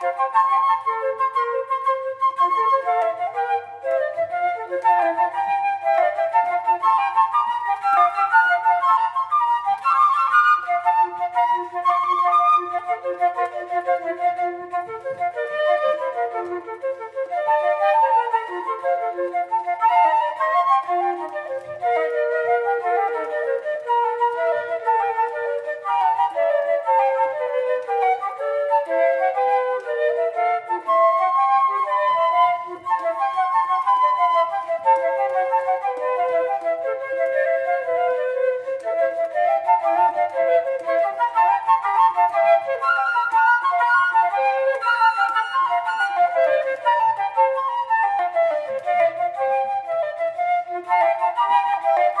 ¡Gracias!